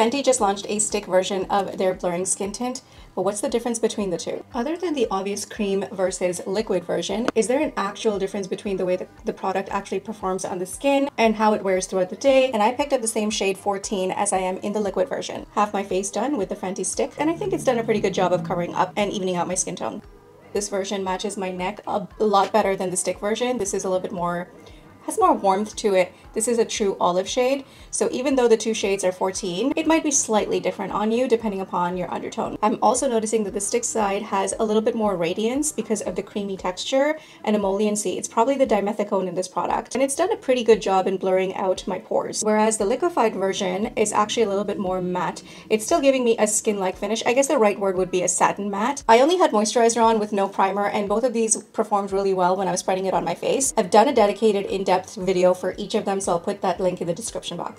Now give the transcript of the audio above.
Fenty just launched a stick version of their blurring skin tint, but what's the difference between the two? Other than the obvious cream versus liquid version, is there an actual difference between the way that the product actually performs on the skin and how it wears throughout the day? And I picked up the same shade 14 as I am in the liquid version. Have my face done with the Fenty stick, and I think it's done a pretty good job of covering up and evening out my skin tone. This version matches my neck a lot better than the stick version. This is a little bit more has more warmth to it. This is a true olive shade, so even though the two shades are 14, it might be slightly different on you depending upon your undertone. I'm also noticing that the stick side has a little bit more radiance because of the creamy texture and emolliency. It's probably the dimethicone in this product, and it's done a pretty good job in blurring out my pores. Whereas the liquefied version is actually a little bit more matte. It's still giving me a skin-like finish. I guess the right word would be a satin matte. I only had moisturizer on with no primer, and both of these performed really well when I was spreading it on my face. I've done a dedicated in-depth video for each of them, so I'll put that link in the description box.